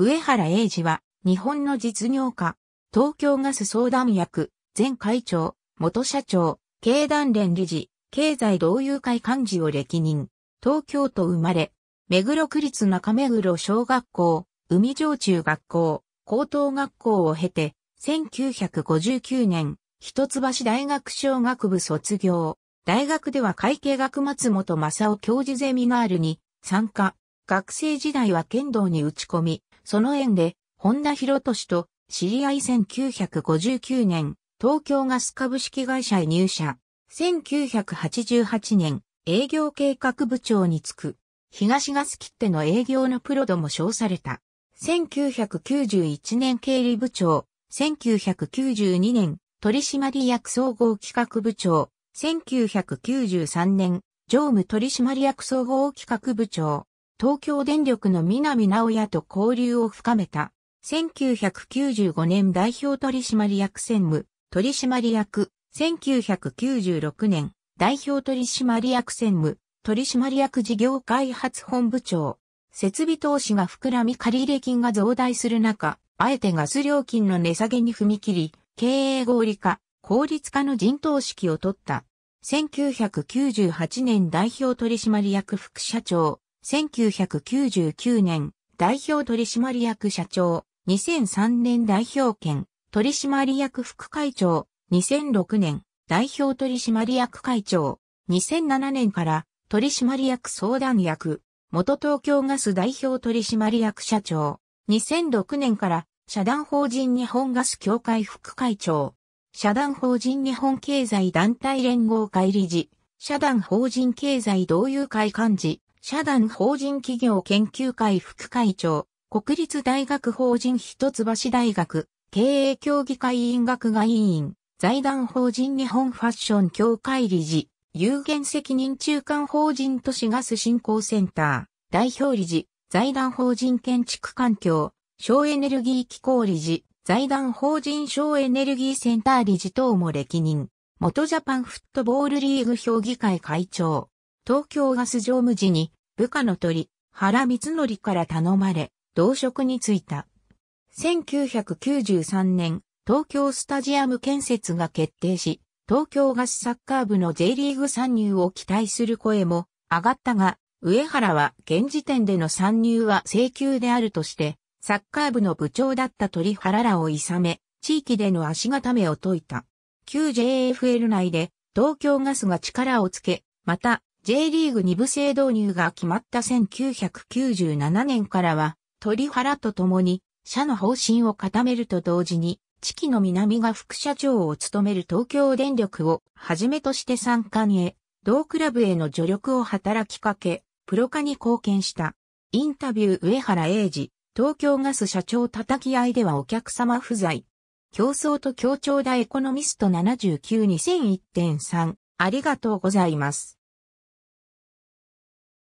上原英二は、日本の実業家、東京ガス相談役、前会長、元社長、経団連理事、経済同友会幹事を歴任。東京都生まれ、目黒区立中目黒小学校、海上中学校、高等学校を経て、1959年、一橋大学小学部卒業。大学では会計学松本正夫教授ゼミナールに参加。学生時代は剣道に打ち込み、その縁で、本田博俊と知り合い1959年、東京ガス株式会社へ入社。1988年、営業計画部長に就く。東ガス切手の営業のプロとも称された。1991年経理部長、1992年取締役総合企画部長、1993年常務取締役総合企画部長、東京電力の南直也と交流を深めた。1995年代表取締役専務、取締役、1996年代表取締役専務、取締役事業開発本部長。設備投資が膨らみ借入金が増大する中、あえてガス料金の値下げに踏み切り、経営合理化、効率化の陣頭指揮を取った。1998年代表取締役副社長、1999年、代表取締役社長、2003年代表権、取締役副会長、2006年、代表取締役会長、2007年から取締役相談役、元東京ガス代表取締役社長、2006年から社団法人日本ガス協会副会長、社団法人日本経済団体連合会理事、社団法人経済同友会幹事、社団法人企業研究会副会長、国立大学法人一橋大学、経営協議会委員学外委員、財団法人日本ファッション協会理事、有限責任中間法人都市ガス振興センター、代表理事、財団法人建築環境、省エネルギー機構理事、財団法人省エネルギーセンター理事等も歴任、元ジャパンフットボールリーグ評議会会長、東京ガス常務時に部下の鳥、原光則から頼まれ、同職に就いた。1993年、東京スタジアム建設が決定し、東京ガスサッカー部の J リーグ参入を期待する声も上がったが、上原は現時点での参入は請求であるとして、サッカー部の部長だった鳥原らを諌め、地域での足固めを説いた。旧 JFL 内で東京ガスが力をつけ、また J リーグ2部制導入が決まった1997年からは、鳥原と共に、社の方針を固めると同時に、地期の南が副社長を務める東京電力をはじめとして参観へ、同クラブへの助力を働きかけ、プロ化に貢献した。インタビュー上原英二、東京ガス社長叩き合いではお客様不在。競争と協調だエコノミスト792001.3ありがとうございます。